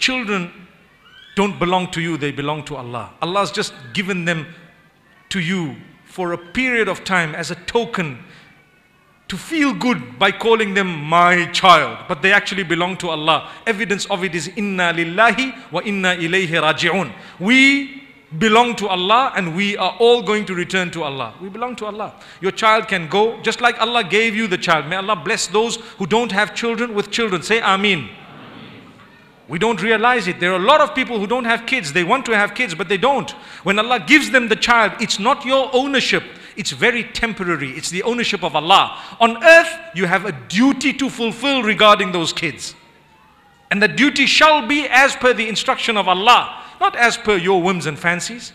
children don't belong to you, they belong to Allah. Allah has just given them to you for a period of time as a token to feel good by calling them my child, but they actually belong to Allah. Evidence of it is inna lillahi wa inna ilayhi raji'un. We belong to Allah and we are all going to return to Allah. We belong to Allah. Your child can go just like Allah gave you the child. May Allah bless those who don't have children with children. Say Ameen. We don't realize it. There are a lot of people who don't have kids. They want to have kids, but they don't. When Allah gives them the child, it's not your ownership. It's very temporary. It's the ownership of Allah. On earth, you have a duty to fulfill regarding those kids. And the duty shall be as per the instruction of Allah, not as per your whims and fancies.